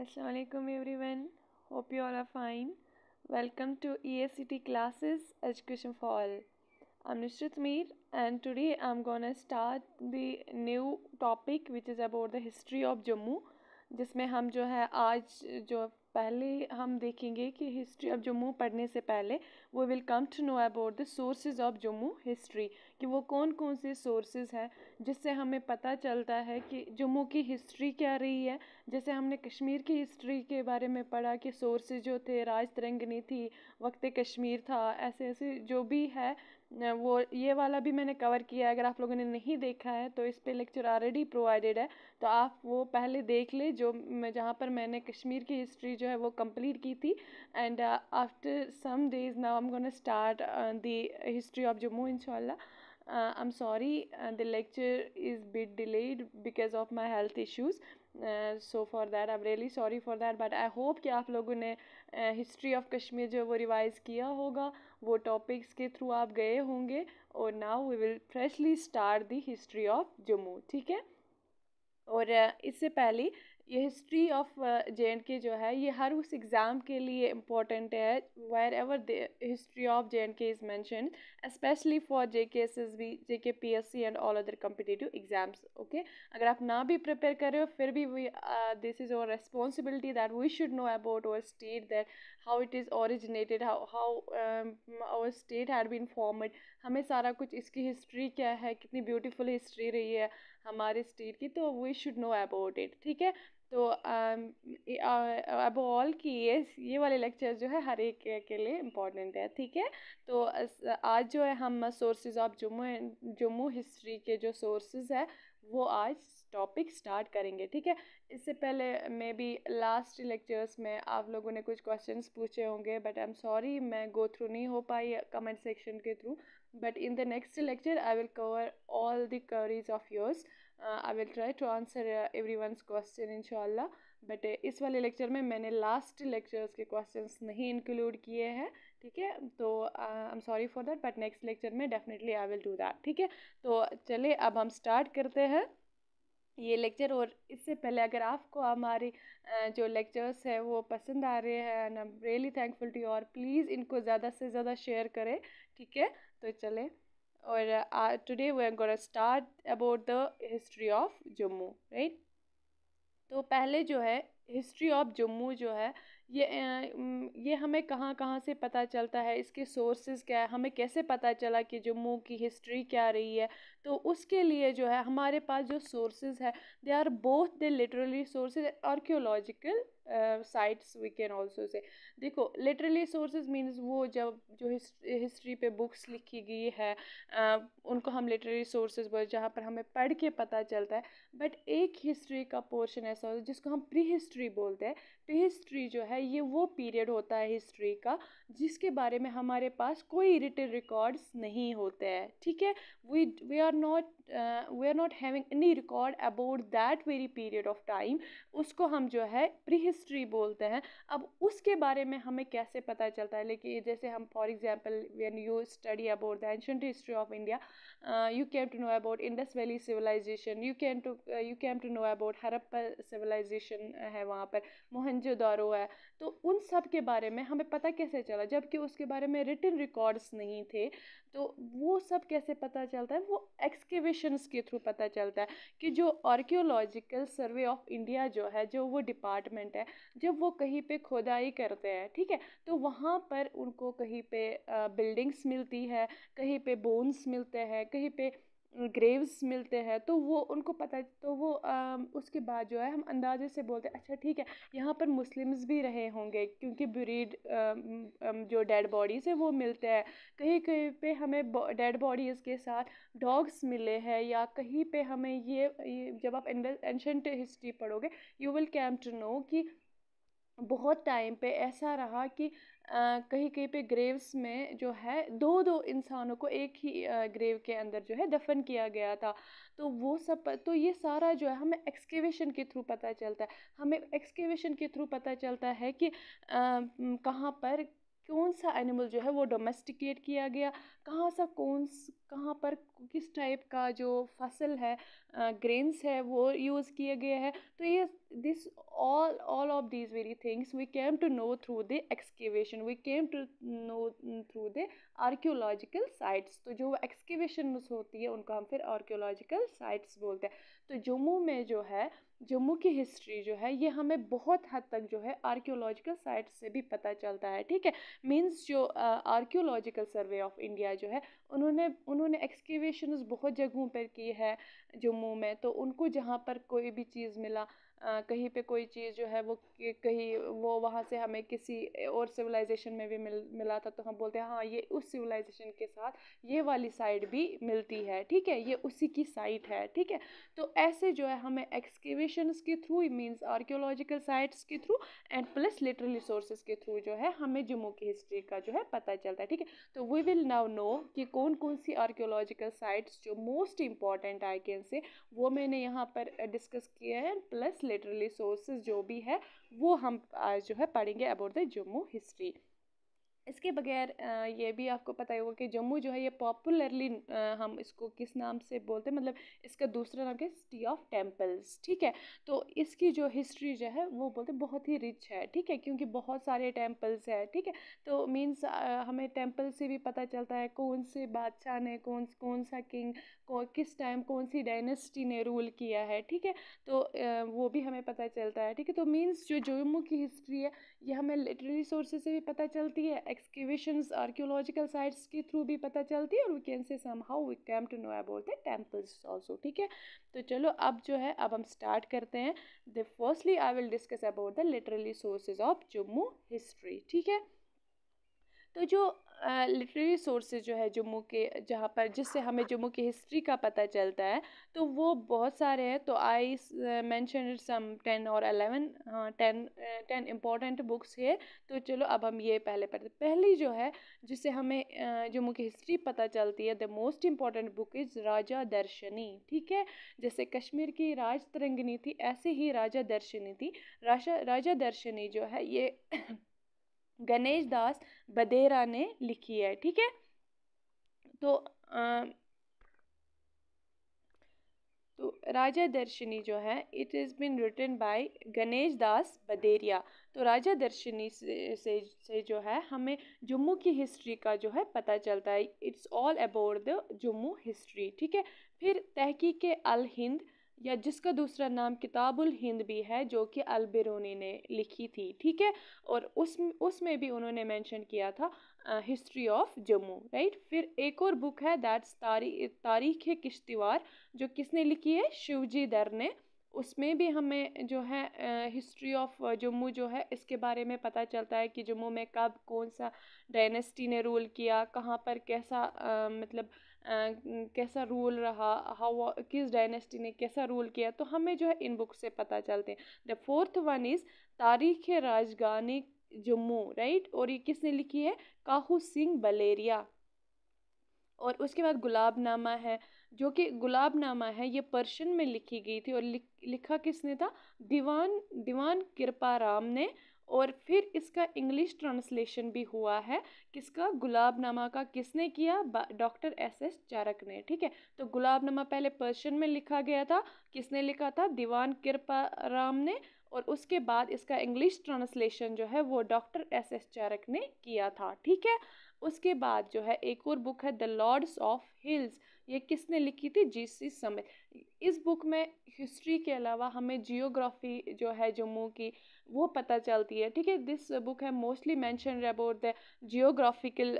असलकम everyone hope you are are fine welcome to E S C T classes education for all Mir and today I am gonna start the new topic which is about the history of Jammu जिसमें हम जो है आज जो पहले हम देखेंगे कि हिस्ट्री ऑफ़ जम्मू पढ़ने से पहले वो will come to know about the sources of Jammu history कि वो कौन कौन से सोर्सेज हैं जिससे हमें पता चलता है कि जम्मू की हिस्ट्री क्या रही है। जैसे हमने कश्मीर की हिस्ट्री के बारे में पढ़ा कि सोर्सेज जो थे, राज तिरंगनी थी, वक्त कश्मीर था ऐसे ऐसे जो भी है, वो, ये वाला भी मैंने कवर किया है। अगर आप लोगों ने नहीं देखा है तो इस पर लेक्चर ऑलरेडी प्रोवाइडेड है। तो आप वो पहले देख ले, जो जहाँ पर मैंने कश्मीर की हिस्ट्री जो है वो कंप्लीट की थी। And after some days now I am gonna start the history of Jammu इंशाल्लाह uh, I'm sorry, uh, the lecture is bit delayed because of my health issues. Uh, so for that I'm really sorry for that but I hope कि आप लोगों ने history of Kashmir जो वो revise किया होगा वो टॉपिक्स के थ्रू आप गए होंगे और now we will freshly start the history of Jammu ठीक है और इससे पहले ये हिस्ट्री ऑफ़ जे एंड के जो है, ये हर उस एग्ज़ाम के लिए इम्पोर्टेंट है wherever the history of J and K is mention specially for J K S S B J K P S C and all other competitive exams okay अगर आप ना भी प्रिपेयर कर रहे हो, फिर भी we this is our responsibility that we should know about our state that how it is originated how how our state had been formed हमें सारा कुछ इसकी हिस्ट्री क्या है, कितनी ब्यूटीफुल हिस्ट्री रही है हमारे स्टेट की तो we should know about it ठीक है? तो अब ऑल की ये ये वाले लेक्चर जो है, हर एक के लिए इंपॉर्टेंट है, ठीक है? तो आज जो है, हम sources of Jammu and Jammu history के जो सोर्सेज है, वो आज टॉपिक स्टार्ट करेंगे, ठीक है? इससे पहले मे बी लास्ट लेक्चर्स में आप लोगों ने कुछ क्वेश्चंस पूछे होंगे बट आई एम सॉरी मैं गो थ्रू नहीं हो पाई कमेंट सेक्शन के through but in the next lecture I will cover all the queries of yours I will try to answer everyone's question इनशाला बट इस वाले लेक्चर में मैंने लास्ट लेक्चर्स के क्वेश्चंस नहीं इंक्लूड किए हैं, ठीक है? तो I am sorry for that but next lecture में definitely I will do that ठीक है? तो चलिए अब हम स्टार्ट करते हैं. ये लेक्चर और इससे पहले अगर आपको हमारे जो लेक्चर्स है, वो पसंद आ रहे हैं and I am really thankful to और प्लीज़ इनको ज़्यादा से ज़्यादा शेयर करें, ठीक है? तो चले। और today we are gonna start about the history of Jammu right तो पहले जो है हिस्ट्री ऑफ़ जम्मू जो है, ये ये हमें कहाँ कहाँ से पता चलता है? इसके सोर्सेज क्या है? हमें कैसे पता चला कि जम्मू की हिस्ट्री क्या रही है? तो उसके लिए जो है, हमारे पास जो सोर्सेज है they are both the literally sources archaeological sites we can also say देखो लिटरली सोर्सेज मीन्स वो जब जो हिस्ट्री पे बुक्स लिखी गई है uh, उनको हम लिटररी सोर्सेज बोल जहाँ पर हमें पढ़ के पता चलता है बट एक हिस्ट्री का पोर्शन ऐसा होता है जिसको हम प्री हिस्ट्री बोलते हैं। प्री हिस्ट्री जो है ये वो पीरियड होता है हिस्ट्री का जिसके बारे में हमारे पास कोई रिटन रिकॉर्ड्स नहीं होते हैं ठीक है? We we are not we are not having any record about that very period of time उसको हम जो है प्री बोलते हैं, अब उसके बारे में हमें कैसे पता चलता है? लेकिन जैसे हम for example when you study about the ancient history of India you came to know about Indus valley civilisation you can to you came to know about Harappa civilisation है वहाँ पर मोहनजोदारो है। तो उन सब के बारे में हमें पता कैसे चला? जबकि उसके बारे में रिटन रिकॉर्ड्स नहीं थे। तो वो सब कैसे पता चलता है? वो एक्सकेवेशंस के थ्रू पता चलता है कि जो आर्कियोलॉजिकल सर्वे ऑफ़ इंडिया जो है, जो वो डिपार्टमेंट है, जब वो कहीं पे खुदाई करते हैं, ठीक है? तो वहाँ पर उनको कहीं पे बिल्डिंग्स मिलती है, कहीं पे बोन्स मिलते हैं, कहीं पे ग्रेव्स मिलते हैं तो वो उनको पता तो वो आ, उसके बाद जो है हम अंदाजे से बोलते हैं अच्छा ठीक है यहाँ पर मुस्लिम्स भी रहे होंगे क्योंकि ब्रीड जो डेड बॉडीज़ है वो मिलते हैं। कहीं कहीं पे हमें डेड बॉडीज़ के साथ डॉग्स मिले हैं या कहीं पे हमें ये, ये जब आप एंशंट हिस्ट्री पढ़ोगे you will came to know कि बहुत टाइम पे ऐसा रहा कि कहीं कहीं पे ग्रेव्स में जो है दो दो इंसानों को एक ही ग्रेव के अंदर जो है दफन किया गया था। तो वो सब तो ये सारा जो है हमें एक्सकेवेशन के थ्रू पता चलता है। हमें एक्सकेवेशन के थ्रू पता चलता है कि कहाँ पर कौन सा एनिमल जो है वो डोमेस्टिकेट किया गया? कहाँ सा कौन कहाँ पर किस टाइप का जो फ़सल है ग्रेन्स है वो यूज़ किया गया है? तो ये this all all of these very things we came to know through the excavation we came to know through the archaeological sites तो जो एक्सकेवेशन होती है, उनको हम फिर आर्क्योलॉजिकल साइट्स बोलते हैं। तो जम्मू में जो है जम्मू की हिस्ट्री जो है, ये हमें बहुत हद तक जो है आर्कियोलॉजिकल साइट से भी पता चलता है, ठीक है? मींस जो आर्कियोलॉजिकल सर्वे ऑफ़ इंडिया जो है, उन्होंने उन्होंने एक्सकेवेशन बहुत जगहों पर की है जम्मू में तो उनको जहाँ पर कोई भी चीज़ मिला कहीं पे कोई चीज़ जो है वो कहीं वो वहाँ से हमें किसी और सिविलाइजेशन में भी मिल, मिला था तो हम बोलते हैं हाँ ये उस सिविलाइजेशन के साथ ये वाली साइड भी मिलती है। ठीक है? ये उसी की साइट है, ठीक है? तो ऐसे जो है हमें एक्सकेवेशन के थ्रू मीन्स आर्क्योलॉजिकल साइट्स के through and plus literally sources के थ्रू जो है हमें जम्मू की हिस्ट्री का जो है पता चलता है, ठीक है? तो वी विल नाउ नो कि कौन कौन सी आर्क्योलॉजिकल साइट्स जो most important I can say वो मैंने यहाँ पर डिस्कस किया है प्लस लिटरली सोर्सेज जो भी है, वो हम आज जो है पढ़ेंगे अबाउट द जम्मू हिस्ट्री इसके बगैर ये भी आपको पता ही होगा कि जम्मू जो है ये पॉपुलरली हम इसको किस नाम से बोलते हैं? मतलब इसका दूसरा नाम क्या सिटी ऑफ़ टेम्पल्स ठीक है? तो इसकी जो हिस्ट्री जो है, वो बोलते बहुत ही रिच है, ठीक है? क्योंकि बहुत सारे टेम्पल्स है, ठीक है? तो मीन्स हमें टेंपल से भी पता चलता है कौन से बादशाह ने कौन कौन सा किंग किस टाइम कौन सी डायनेस्टी ने रूल किया है, ठीक है? तो वो भी हमें पता चलता है, ठीक है? तो मीन्स जो जम्मू की हिस्ट्री है, ये हमें लिटरेरी सोर्सेज से भी पता चलती है एक्सकेवेशंस आर्क्योलॉजिकल साइट्स के थ्रू भी पता चलती है, और we can say somehow we came to know about the temples also ठीक है? तो चलो, अब जो है, अब हम स्टार्ट करते हैं। The firstly I will discuss about the literally sources of Jammu history ठीक है? तो जो लिटरेरी सोर्सेज जो है जम्मू के, जहाँ पर जिससे हमें जम्मू की हिस्ट्री का पता चलता है तो वो बहुत सारे हैं। तो आई मैंशन सम टेन और अलेवन हाँ टेन टेन इंपॉर्टेंट बुक्स है तो चलो अब हम ये पहले पढ़ते पहली जो है, जिससे हमें जम्मू की हिस्ट्री पता चलती है the most important book is Raja Darshani ठीक है? जैसे कश्मीर की राज तरंगनी थी, ऐसे ही राजा दर्शनी थी। राजा राजा दर्शनी जो है, ये गणेश दास बदेरा ने लिखी है ठीक है? तो आ, तो राजा दर्शनी जो है it is been written by Ganesh Das Badehria. तो राजा दर्शनी से, से से जो है हमें जम्मू की हिस्ट्री का जो है पता चलता है। It's all about the Jammu history ठीक है? फिर तहकीक अल हिंद या जिसका दूसरा नाम किताबुल हिंद भी है जो कि अलबिरोनी ने लिखी थी ठीक है? और उस उसमें भी उन्होंने मेंशन किया था हिस्ट्री ऑफ़ जम्मू राइट? फिर एक और बुक है दैट्स तारी तारीख किश्तवार जो किसने लिखी है? शिवजी दर ने। उसमें भी हमें जो है हिस्ट्री ऑफ़ जम्मू जो है इसके बारे में पता चलता है कि जम्मू में कब कौन सा डायनेस्टी ने रूल किया कहाँ पर कैसा आ, मतलब कैसा रूल रहा हाउ किस डायनेस्टी ने कैसा रूल किया तो हमें जो है इन बुक से पता चलते हैं। द फोर्थ वन इज़ तारीख राजगानी जम्मू राइट? और ये किसने लिखी है? काहू सिंह बलेरिया। और उसके बाद गुलाबनामा है जो कि गुलाबनामा है ये पर्शियन में लिखी गई थी और लिख, लिखा किसने था? दीवान दीवान कृपा राम ने और फिर इसका इंग्लिश ट्रांसलेशन भी हुआ है, किसका? गुलाबनामा का किसने किया? डॉक्टर एस एस चारक ने, ठीक है? तो गुलाब गुलाबनामा पहले पर्शियन में लिखा गया था, किसने लिखा था? दीवान कृपा राम ने, और उसके बाद इसका इंग्लिश ट्रांसलेशन जो है वो डॉक्टर एस एस चारक ने किया था, ठीक है? उसके बाद जो है एक और बुक है द लॉर्ड्स ऑफ़ हिल्स ये किसने लिखी थी? जी सी समित। इस बुक में हिस्ट्री के अलावा हमें जियोग्राफी जो है जम्मू की, वो पता चलती है। ठीक है दिस बुक है mostly mention about the geographical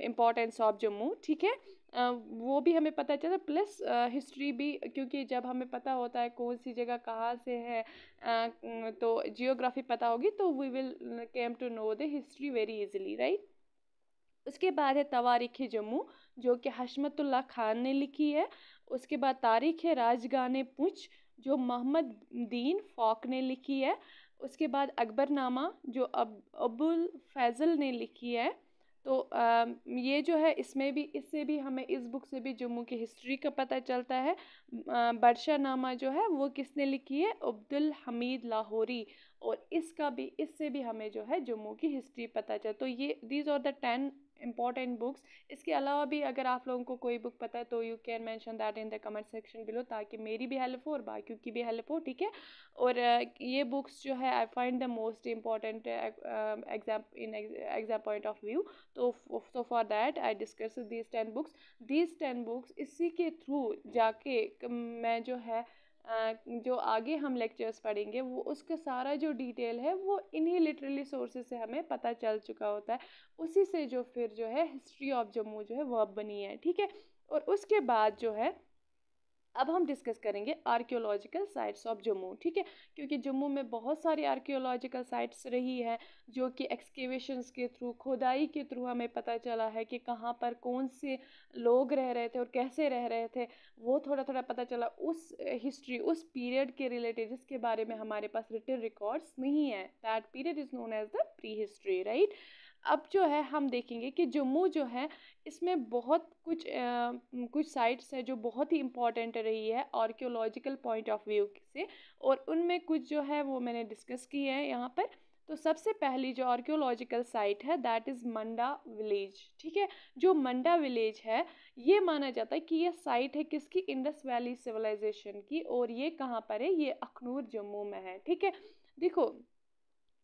importance of Jammu ठीक है? वो भी हमें पता चलता प्लस हिस्ट्री भी, क्योंकि जब हमें पता होता है कौन सी जगह कहाँ से है तो जियोग्राफी पता होगी तो we will came to know the history very easily right उसके बाद है तवारीख जम्मू जो कि हशमतुल्ला खान ने लिखी है। उसके बाद तारीख है राजगाने पुंछ जो मोहम्मद दीन फ़ौक ने लिखी है। उसके बाद अकबरनामा जो अब अबुल फैज़ल ने लिखी है। तो आ, ये जो है इसमें भी इससे भी हमें इस बुक से भी जम्मू की हिस्ट्री का पता चलता है। बदशाह नामा जो है वो किसने लिखी है? अब्दुल हमीद लाहौरी। और इसका भी इससे भी हमें जो है जम्मू की हिस्ट्री पता चल तो ये these are the ten important books इसके अलावा भी अगर आप लोगों को कोई बुक पता है तो you can mention that in the comment section below ताकि मेरी भी हेल्प हो और बाकियों की भी हेल्प हो, ठीक है? और ये बुक्स जो है I find the most important exam in exam point of view तो so for that I discuss these ten books these ten books इसी के थ्रू जाके मैं जो है जो आगे हम लेक्चर्स पढ़ेंगे, वो उसका सारा जो डिटेल है, वो इन्हीं लिटरली सोर्सेज से हमें पता चल चुका होता है। उसी से जो फिर जो है हिस्ट्री ऑफ़ जम्मू जो है, वो बनी है, ठीक है? और उसके बाद जो है अब हम डिस्कस करेंगे आर्कियोलॉजिकल साइट्स ऑफ़ जम्मू ठीक है? क्योंकि जम्मू में बहुत सारी आर्कियोलॉजिकल साइट्स रही है, जो कि एक्सकेवेशंस के थ्रू खुदाई के थ्रू हमें पता चला है कि कहाँ पर कौन से लोग रह रहे थे और कैसे रह रहे थे। वो थोड़ा थोड़ा पता चला उस हिस्ट्री उस पीरियड के रिलेटेड जिसके बारे में हमारे पास रिटर्न रिकॉर्ड्स नहीं है। That period is known as the prehistory right अब जो है हम देखेंगे कि जम्मू जो है इसमें बहुत कुछ आ, कुछ साइट्स है जो बहुत ही इंपॉर्टेंट रही है आर्कियोलॉजिकल पॉइंट ऑफ़ व्यू से और उनमें कुछ जो है वो मैंने डिस्कस की है यहाँ पर। तो सबसे पहली जो आर्क्योलॉजिकल साइट है दैट इज़ मंडा विलेज ठीक है? जो मंडा विलेज है ये माना जाता है कि ये साइट है किसकी? इंडस वैली सिविलाइजेशन की और ये कहाँ पर है? ये अखनूर जम्मू में है ठीक है? देखो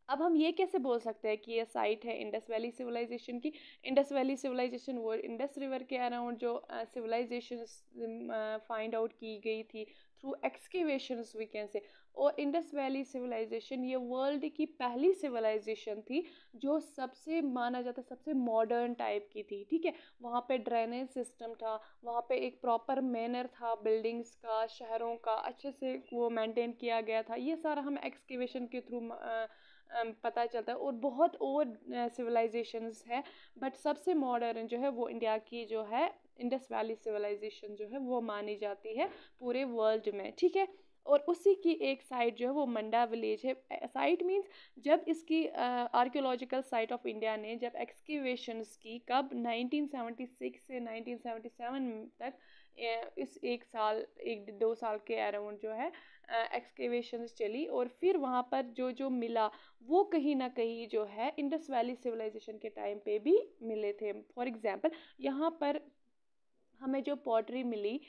अब हम ये कैसे बोल सकते हैं कि ये साइट है इंडस वैली सिविलाइजेशन की? इंडस वैली सिविलाइजेशन वो इंडस रिवर के अराउंड जो सिविलाइजेशन फाइंड आउट की गई थी through excavation we can say और इंडस वैली सिविलाइजेशन ये वर्ल्ड की पहली सिविलाइजेशन थी जो सबसे माना जाता, सबसे मॉडर्न टाइप की थी, ठीक है? वहाँ पे ड्रेनेज सिस्टम था, वहाँ पे एक प्रॉपर मैनर था बिल्डिंग्स का, शहरों का, अच्छे से वो मेंटेन किया गया था। ये सारा हम एक्सकेवेशन के थ्रू पता चलता है और बहुत और सिविलाइजेशंस है बट सबसे मॉडर्न जो है वो इंडिया की जो है इंडस वैली सिविलाइजेशन जो है वो मानी जाती है पूरे वर्ल्ड में, ठीक है? और उसी की एक साइट जो है वो मंडा विलेज है। साइट मींस जब इसकी आर्कियोलॉजिकल साइट ऑफ़ इंडिया ने जब एक्सकीवेशंस की, कब? 1976 से 1977 तक इस एक साल, एक दो साल के अराउंड जो है एक्सकेवेशंस चली और फिर वहाँ पर जो जो मिला, वो कहीं ना कहीं जो है इंडस वैली सिविलाइजेशन के टाइम पे भी मिले थे। फॉर एग्जांपल यहाँ पर हमें जो पॉटरी मिली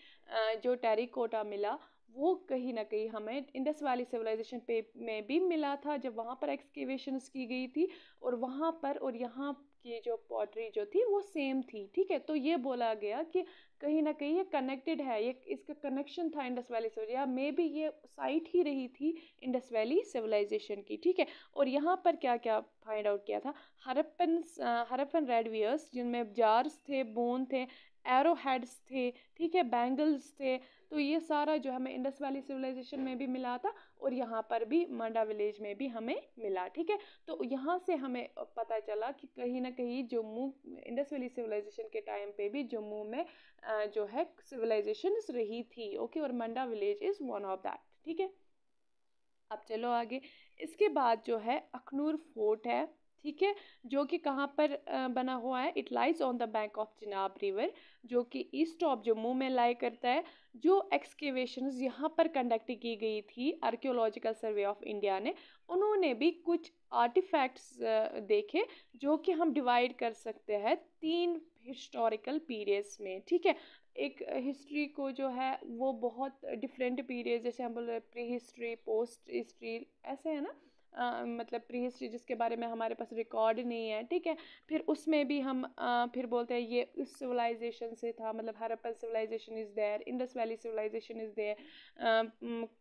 जो टेरिकोटा मिला वो कहीं ना कहीं हमें इंडस वैली सिविलाइजेशन पे में भी मिला था, जब वहाँ पर एक्सकेवेशंस की गई थी और वहाँ पर और यहाँ की जो पॉटरी जो थी वो सेम थी, ठीक है? तो ये बोला गया कि कहीं ना कहीं ये कनेक्टेड है, ये इसका कनेक्शन था इंडस वैली या मे बी ये साइट ही रही थी इंडस वैली सिविलाइजेशन की, ठीक है? और यहाँ पर क्या क्या फाइंड आउट किया था? हरप्पन हरप्पन रेडवियर्स जिनमें जार्स थे बोन थे एरो हेड्स थे, ठीक है? बैंगल्स थे तो ये सारा जो हमें इंडस वैली सिविलाइजेशन में भी मिला था और यहाँ पर भी मंडा विलेज में भी हमें मिला, ठीक है? तो यहाँ से हमें पता चला कि कहीं ना कहीं जम्मू इंडस वैली सिविलाइजेशन के टाइम पे भी जम्मू में जो है सिविलाइजेशन रही थी। ओके और Manda village is one of that ठीक है? अब चलो आगे। इसके बाद जो है अखनूर फोर्ट है, ठीक है? जो कि कहाँ पर बना हुआ है? It lies on the bank of Chenab river जो कि ईस्ट ऑफ़ जम्मू में लाई करता है। जो एक्सकेवेशन यहाँ पर कंडक्ट की गई थी आर्कियोलॉजिकल सर्वे ऑफ़ इंडिया ने, उन्होंने भी कुछ आर्टिफैक्ट्स देखे, जो कि हम डिवाइड कर सकते हैं। तीन हिस्टोरिकल पीरियड्स में ठीक है? एक हिस्ट्री को जो है वो बहुत डिफरेंट पीरियड जैसे हम बोल रहे प्री हिस्ट्री पोस्ट हिस्ट्री ऐसे है ना? आ, मतलब प्री हिस्ट्री जिसके बारे में हमारे पास रिकॉर्ड नहीं है ठीक है? फिर उसमें भी हम आ, फिर बोलते हैं ये उस सिविलाइजेशन से था मतलब Harappan civilization is there Indus valley civilization is there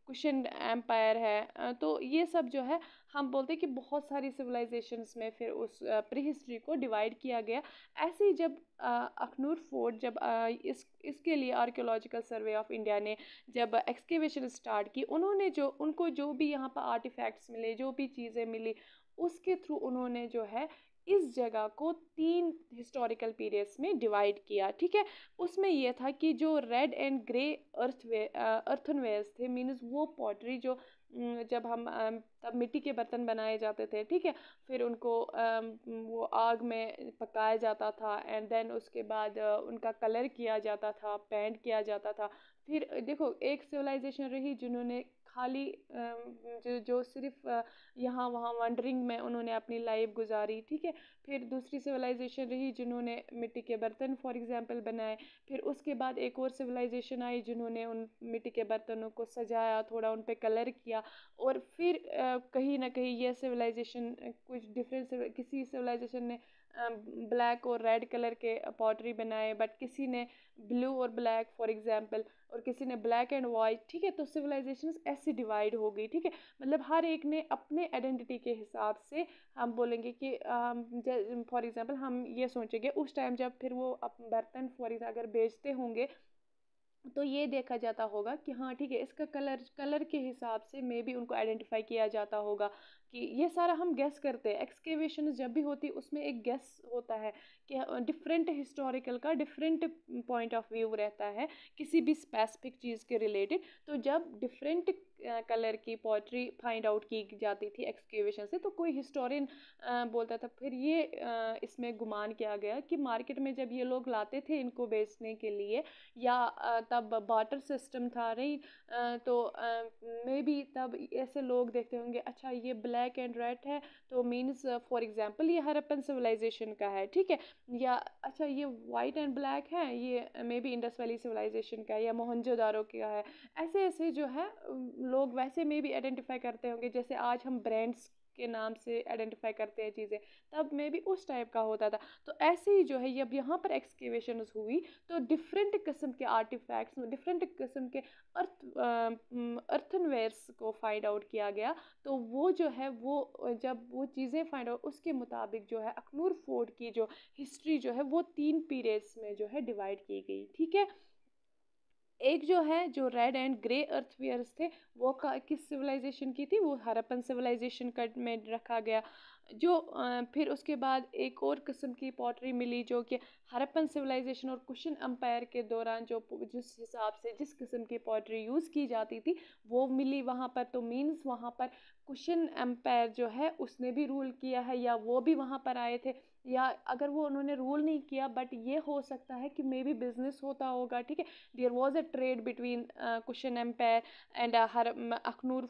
Kushan empire है तो ये सब जो है हम बोलते हैं कि बहुत सारी सिविलाइजेशंस में फिर उस प्री हिस्ट्री को डिवाइड किया गया। ऐसे ही जब अखनूर फोर्ट जब इस, इसके लिए आर्कियोलॉजिकल सर्वे ऑफ़ इंडिया ने जब एक्सकेवेशन स्टार्ट की, उन्होंने जो, उनको जो भी यहाँ पर आर्टिफैक्ट्स मिले, जो भी चीज़ें मिली, उसके थ्रू उन्होंने जो है इस जगह को तीन हिस्टोरिकल पीरियड्स में डिवाइड किया, ठीक है? उसमें यह था कि जो रेड एंड ग्रे अर्थ वे अर्थनवेयर्स थे मीन्स वो पॉटरी जो जब हम तब मिट्टी के बर्तन बनाए जाते थे, ठीक है? फिर उनको वो आग में पकाया जाता था एंड देन उसके बाद उनका कलर किया जाता था पेंट किया जाता था। फिर, देखो, एक सिविलाइजेशन रही जिन्होंने खाली जो जो सिर्फ़ यहाँ वहाँ वंडरिंग में उन्होंने अपनी लाइफ गुजारी, ठीक है? फिर दूसरी सिविलाइजेशन रही जिन्होंने मिट्टी के बर्तन फॉर एग्जांपल बनाए। फिर उसके बाद एक और सिविलाइजेशन आई जिन्होंने उन मिट्टी के बर्तनों को सजाया, थोड़ा उन पर कलर किया। और फिर कहीं ना कहीं यह सिविलाइजेशन कुछ डिफरेंट किसी सिविलाइजेशन ने ब्लैक और रेड कलर के पॉटरी बनाए बट किसी ने ब्लू और ब्लैक फॉर एग्जांपल और किसी ने ब्लैक एंड वाइट ठीक है? तो सिविलाइजेशन ऐसी डिवाइड हो गई, ठीक है? मतलब हर एक ने अपने आइडेंटिटी के हिसाब से हम बोलेंगे कि फॉर एग्जांपल हम ये सोचेंगे, उस टाइम जब फिर वो बर्तन फॉर अगर बेचते होंगे तो ये देखा जाता होगा कि हाँ ठीक है, इसका कलर कलर के हिसाब से मे भी उनको आइडेंटिफाई किया जाता होगा। कि ये सारा हम गैस करते हैं। एक्सकेवेशन जब भी होती है उसमें एक गैस होता है कि डिफरेंट हिस्टोरिकल का डिफरेंट पॉइंट ऑफ़ व्यू रहता है किसी भी स्पेसिफिक चीज़ के रिलेटेड तो जब डिफरेंट कलर की पोइट्री फाइंड आउट की जाती थी एक्सकेवेशन से तो कोई हिस्टोरियन बोलता था, फिर ये इसमें गुमान किया गया कि मार्केट में जब ये लोग लाते थे इनको बेचने के लिए, या तब बाटर सिस्टम था, नहीं? तो मे बी तब ऐसे लोग देखते होंगे अच्छा ये ब्लैक एंड रेड है तो मीन्स फॉर एग्जांपल ये हरप्पन सिविलाइजेशन का है, ठीक है? या अच्छा ये वाइट एंड ब्लैक है, ये maybe Indus valley civilization का है या मोहनजोदारो का है ऐसे ऐसे जो है लोग वैसे मे भी आइडेंटिफाई करते होंगे, जैसे आज हम ब्रांड्स के नाम से आइडेंटिफाई करते हैं चीज़ें, तब में भी उस टाइप का होता था। तो ऐसे ही जो है जब यहाँ पर एक्सकेवेशन हुई तो डिफरेंट किस्म के आर्टिफैक्ट्स डिफरेंट किस्म के अर्थ अर्थनवेयर्स को फाइंड आउट किया गया। तो वो जो है, वो, जब वो चीज़ें फाइंड आउट उसके मुताबिक जो है, अखनूर फोर्ट की जो हिस्ट्री जो है, वो तीन पीरियड्स में जो है डिवाइड की गई, ठीक है? एक जो है, जो रेड एंड ग्रे अर्थवेयर्स थे, वो किस सिविलाइजेशन की थी? वो हरप्पन सिविलाइजेशन कट में रखा गया। जो फिर उसके बाद एक और किस्म की पॉटरी मिली जो कि हरप्पन सिविलाइजेशन और कुशन अम्पायर के दौरान जो जिस हिसाब से, जिस किस्म की पॉटरी यूज़ की जाती थी, वो मिली वहाँ पर। तो मीन्स वहाँ पर कुशन एम्पायर जो है, उसने भी रूल किया है या वो भी वहाँ पर आए थे। या अगर वो उन्होंने रूल नहीं किया बट ये हो सकता है कि मे बी बिज़नेस होता होगा, ठीक है? There was a trade between Kushan empire and her Akhnoor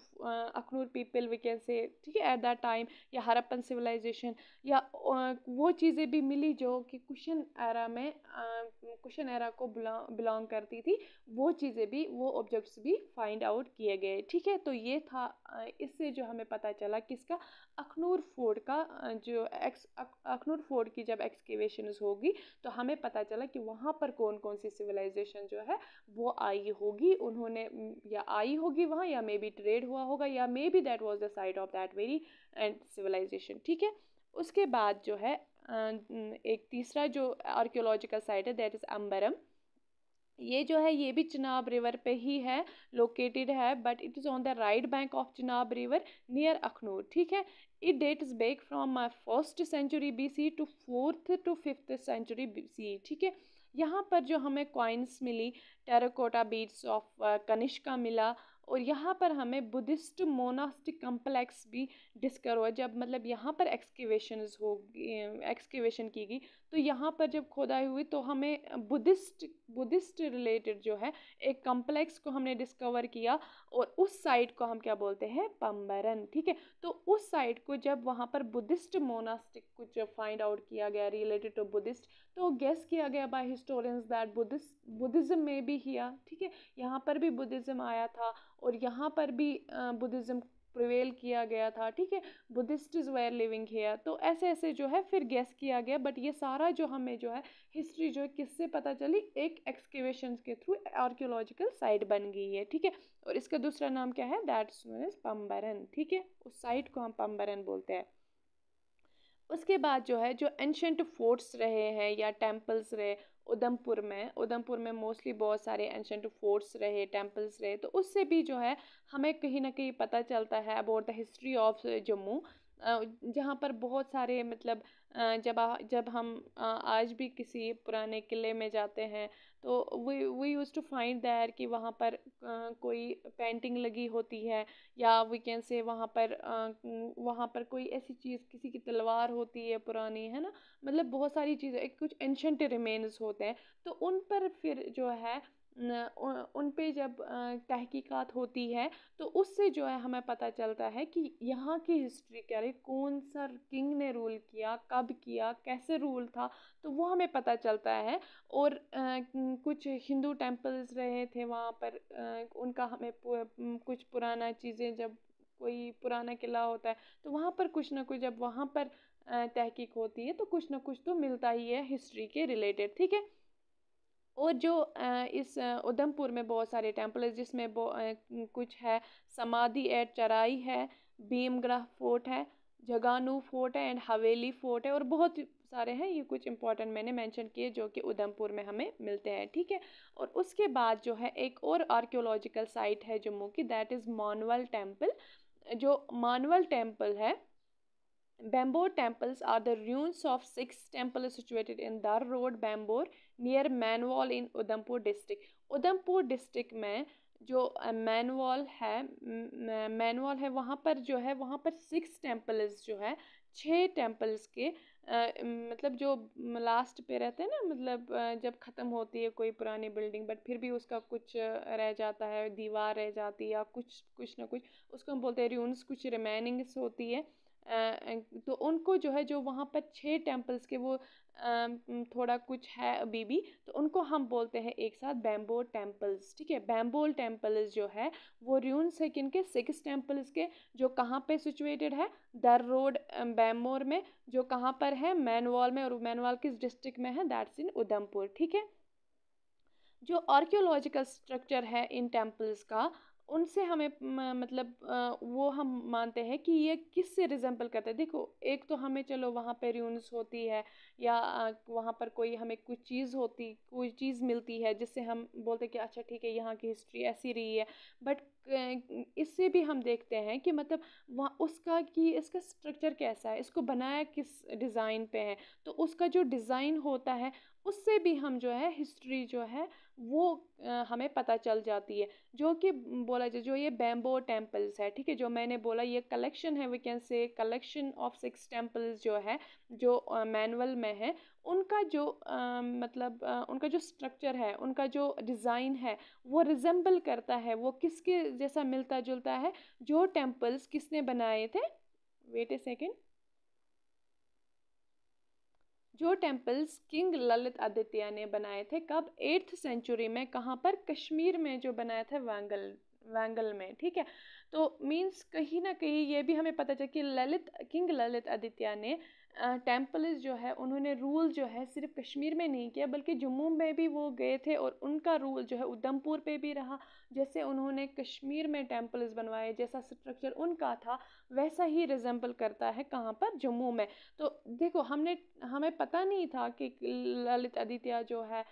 Akhnoor people we can say ठीक है एट दैट टाइम या हरप्पन सिविलाइजेशन या वो चीज़ें भी मिली जो कि कुशन एरा में कुशन एरा को बिलोंग करती थी, वो चीज़ें भी, वो ऑब्जेक्ट्स भी फाइंड आउट किए गए, ठीक है? तो ये था इससे जो हमें पता चला किसका? अखनूर फोर्ट का जो एक्स अखनूर फोर्ट की जब एक्सकेवेशन होगी तो हमें पता चला कि वहाँ पर कौन कौन सी सिविलाइजेशन जो है, वो आई होगी। उन्होंने, या आई होगी वहाँ, या मे बी ट्रेड हुआ होगा, या maybe that was the side of that very end civilization ठीक है? उसके बाद जो है एक तीसरा जो आर्कियोलॉजिकल साइट है दैट इज़ अम्बरम ये जो है, ये भी चिनाब रिवर पे ही है लोकेटेड है but it is on the right bank of Chenab river near Akhnoor, ठीक है? It date is back from first century B C to fourth to fifth century B C ठीक है? यहाँ पर जो हमें कॉइन्स मिली टेराकोटा बीट्स ऑफ़ कनिष्का मिला, और यहाँ पर हमें बुद्धिस्ट मोनास्टिक कम्प्लेक्स भी डिस्कर हुआ, जब मतलब यहाँ पर एक्सकेवेशन हो एक्सकेवेशन की गई तो यहाँ पर जब खोदाई हुई तो हमें बुद्धिस्ट बुद्धिस्ट रिलेटेड जो है, एक कम्प्लेक्स को हमने डिस्कवर किया और उस साइट को हम क्या बोलते हैं पम्बरन ठीक है? तो उस साइट को जब वहाँ पर बुद्धिस्ट मोनास्टिक कुछ फाइंड आउट किया गया रिलेटेड टू बुद्धिस्ट तो गेस किया गया by historians that Buddhist Buddhism में भी हिया ठीक है? यहाँ पर भी बुद्धिज़्म आया था और यहाँ पर भी बुद्धिज़्म प्रिवेल किया गया था, ठीक है? बुद्धिस्ट वेयर लिविंग हेयर तो ऐसे ऐसे जो है, फिर गैस किया गया बट ये सारा जो हमें जो है हिस्ट्री जो है, किससे पता चली? एक एक्सकेवेशन के थ्रू आर्कियोलॉजिकल साइट बन गई है, ठीक है? और इसका दूसरा नाम क्या है? दैट्स नोन एज पम्बरन ठीक है? उस साइट को हम पम्बरन बोलते हैं। उसके बाद जो है, जो एंशंट फोर्ट्स रहे हैं या टेम्पल्स रहे उधमपुर में उधमपुर में मोस्टली बहुत सारे एंशंट फोर्ट्स रहे टेम्पल्स रहे तो उससे भी जो है, हमें कहीं ना कहीं पता चलता है about the history of Jammu. जहाँ पर बहुत सारे मतलब जब जब हम आज भी किसी पुराने किले में जाते हैं तो we we use to find there कि वहाँ पर कोई पेंटिंग लगी होती है, या वी कैन से वहाँ पर वहाँ पर कोई ऐसी चीज़, किसी की तलवार होती है पुरानी, है ना? मतलब बहुत सारी चीज़ें कुछ एंशंट रिमेन्स होते हैं तो उन पर फिर जो है उन पे जब तहकीकात होती है तो उससे जो है हमें पता चलता है कि यहाँ की हिस्ट्री क्या रही, कौन सा किंग ने रूल किया, कब किया, कैसे रूल था तो वो हमें पता चलता है। और कुछ हिंदू टेम्पल्स रहे थे वहाँ पर उनका हमें कुछ पुराना चीज़ें जब कोई पुराना किला होता है तो वहाँ पर कुछ ना कुछ, जब वहाँ पर तहकीक होती है तो कुछ ना कुछ तो मिलता ही है हिस्ट्री के रिलेटेड, ठीक है? और जो इस उधमपुर में बहुत सारे टेंपल है जिसमें कुछ है समाधि एट चराई है भीमग्रह फोर्ट है जगानू फोर्ट है एंड हवेली फोर्ट है और बहुत सारे हैं ये कुछ इंपॉर्टेंट मैंने मेंशन किए जो कि उधमपुर में हमें मिलते हैं ठीक है? और उसके बाद जो है एक और आर्कियोलॉजिकल साइट है जम्मू की दैट इज़ मानवल टेंपल जो मानवल टेंपल है Bambor temples are the ruins of six temples situated in Dar Road, Bambor, near Manwal in Udhampur district Udhampur district में जो मैनवॉल है मैनवॉल है वहाँ पर जो है वहाँ पर सिक्स टेम्पल्स जो है छः टेम्पल्स के आ, मतलब जो लास्ट पे रहते हैं ना मतलब जब ख़त्म होती है कोई पुरानी बिल्डिंग बट फिर भी उसका कुछ रह जाता है दीवार रह जाती है या कुछ कुछ ना कुछ उसको हम बोलते हैं र्यून्स कुछ रिमेनिंग्स होती है। तो उनको जो है, जो वहाँ पर छः टेम्पल्स के वो थोड़ा कुछ है अभी भी तो उनको हम बोलते हैं एक साथ बैम्बोल टेम्पल्स ठीक है? बैम्बोल टेम्पल्स जो है, वो र्यून्स है किन के सिक्स टेम्पल्स के, जो कहाँ पे सिचुएटेड है? दर रोड बैमोर में, जो कहाँ पर है? मैनवाल में, और मैनवाल किस डिस्ट्रिक्ट में है? दैट्स इन उधमपुर, ठीक है? जो आर्कियोलॉजिकल स्ट्रक्चर है इन टेम्पल्स का उनसे हमें मतलब वो हम मानते हैं कि ये किस से रिजेंबल करता है। देखो, एक तो हमें, चलो, वहाँ पे र्यून्स होती है या वहाँ पर कोई हमें कुछ चीज़ होती, कोई चीज़ मिलती है जिससे हम बोलते हैं कि अच्छा ठीक है, यहाँ की हिस्ट्री ऐसी रही है। बट इससे भी हम देखते हैं कि मतलब वहाँ उसका कि इसका स्ट्रक्चर कैसा है, इसको बनाया किस डिज़ाइन पे है। तो उसका जो डिज़ाइन होता है उससे भी हम जो है हिस्ट्री जो है वो हमें पता चल जाती है। जो कि बोला जाए जो ये बैम्बो टेम्पल्स है ठीक है जो मैंने बोला ये कलेक्शन है we can say collection of six temples जो है जो मैनुअल में है उनका जो आ, मतलब आ, उनका जो स्ट्रक्चर है उनका जो डिज़ाइन है वो रिजेंबल करता है वो किसके जैसा मिलता जुलता है जो टेम्पल्स किसने बनाए थे? वेट ए सेकेंड जो टेम्पल्स किंग ललित आदित्य ने बनाए थे, कब? एट्थ सेंचुरी में, कहाँ पर? कश्मीर में जो बनाया था, वैंगल वैंगल में, ठीक है? तो मीन्स कहीं ना कहीं ये भी हमें पता चला कि ललित, किंग ललित आदित्य ने टेम्पल्स जो है, उन्होंने रूल जो है सिर्फ़ कश्मीर में नहीं किया, बल्कि जम्मू में भी वो गए थे और उनका रूल जो है उधमपुर पे भी रहा। जैसे उन्होंने कश्मीर में टेम्पल्स बनवाए, जैसा स्ट्रक्चर उनका था, वैसा ही रिजेंबल करता है कहाँ पर? जम्मू में। तो देखो, हमने, हमें पता नहीं था कि ललित आदित्य जो है,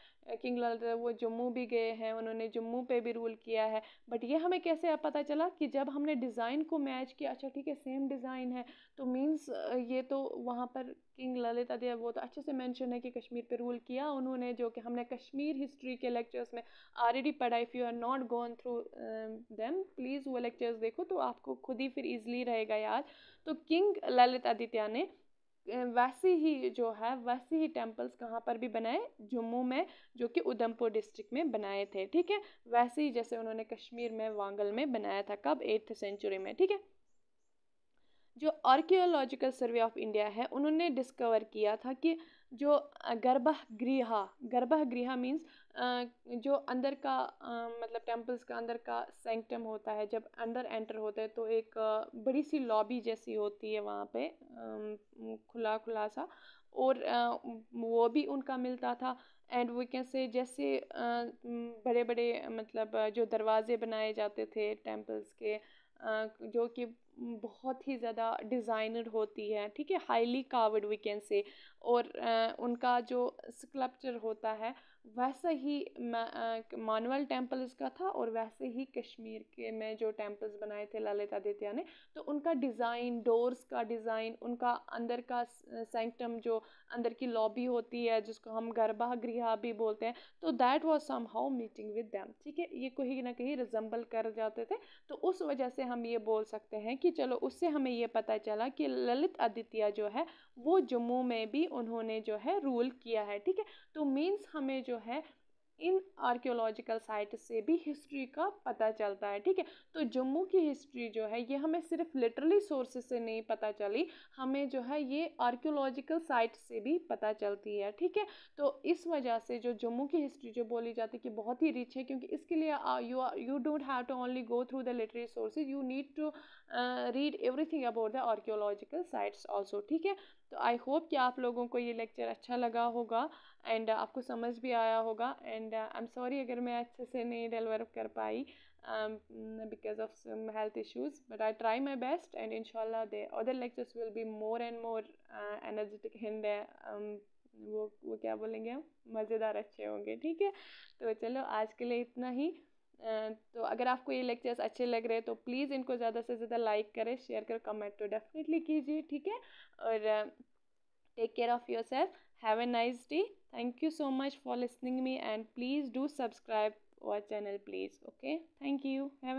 किंग ललित वो जम्मू भी गए हैं, उन्होंने जम्मू पे भी रूल किया है बट ये हमें कैसे पता चला कि जब हमने डिज़ाइन को मैच किया अच्छा ठीक है सेम डिज़ाइन है तो मींस ये तो वहाँ पर किंग ललित आदित्य वो तो अच्छे से मेंशन है कि कश्मीर पे रूल किया उन्होंने, जो कि हमने कश्मीर हिस्ट्री के लेक्चर्स में ऑलरेडी पढ़ा if you are not gone through them please वो लेक्चर्स देखो तो आपको खुद ही फिर ईजिली रहेगा याद। तो किंग ललित आदित्य ने वैसे ही जो है, वैसे ही टेम्पल्स कहाँ पर भी बनाए, जम्मू में, जो कि उधमपुर डिस्ट्रिक्ट में बनाए थे, ठीक है? वैसे ही जैसे उन्होंने कश्मीर में, वांगल में बनाया था, कब? एट्थ सेंचुरी में, ठीक है? जो आर्कियोलॉजिकल सर्वे ऑफ़ इंडिया है, उन्होंने डिस्कवर किया था कि जो गर्भगृह गर्भगृह मीन्स जो अंदर का मतलब टेम्पल्स का अंदर का सेंक्टम होता है, जब अंदर एंटर होते हैं तो एक बड़ी सी लॉबी जैसी होती है वहाँ पे खुला खुला सा, और वो भी उनका मिलता था एंड वी कैन से जैसे बड़े बड़े मतलब जो दरवाजे बनाए जाते थे टेम्पल्स के जो कि बहुत ही ज़्यादा डिज़ाइनर होती है, ठीक है highly coward we can say और उनका जो स्कल्पचर होता है, वैसा ही मानवल टेम्पल्स का था और वैसे ही कश्मीर के में जो टेम्पल्स बनाए थे ललित आदित्य ने तो उनका डिज़ाइन, डोर्स का डिज़ाइन, उनका अंदर का सेंक्टम जो अंदर की लॉबी होती है, जिसको हम गरबा गृह भी बोलते हैं तो that was somehow meeting with them ठीक है? ये कहीं ना कहीं रिजम्बल कर जाते थे तो उस वजह से हम ये बोल सकते हैं कि चलो, उससे हमें ये पता चला कि ललित आदित्य जो है, वो जम्मू में भी उन्होंने जो है रूल किया है ठीक है? तो मीन्स हमें जो है इन आर्कियोलॉजिकल साइट से भी हिस्ट्री का पता चलता है, ठीक है? तो जम्मू की हिस्ट्री जो है, ये हमें सिर्फ़ लिटरली सोर्सेज से नहीं पता चली, हमें जो है ये आर्कियोलॉजिकल साइट से भी पता चलती है, ठीक है? तो इस वजह से जो जम्मू की हिस्ट्री जो बोली जाती है कि बहुत ही रिच है, क्योंकि इसके लिए you you don't have to only go through the literary sources you need to read everything about the archaeological sites also ठीक है? तो आई होप कि आप लोगों को ये लेक्चर अच्छा लगा होगा। एंड आपको समझ भी आया होगा। एंड आई एम सॉरी अगर मैं अच्छे से नहीं डिलीवर कर पाई because of some health issues but I try my best and इनशाला the other lectures will be more and more energetic Hind वो वो क्या बोलेंगे हम? मज़ेदार अच्छे होंगे, ठीक है? तो चलो आज के लिए इतना ही। तो अगर आपको ये लेक्चर्स अच्छे लग रहे हैं तो प्लीज़ इनको ज़्यादा से ज़्यादा लाइक करें शेयर करें कमेंट तो डेफिनेटली कीजिए, ठीक है? और take care of yourself have a nice day thank you so much for listening me and please do subscribe our channel please. Okay? Thank you. Have a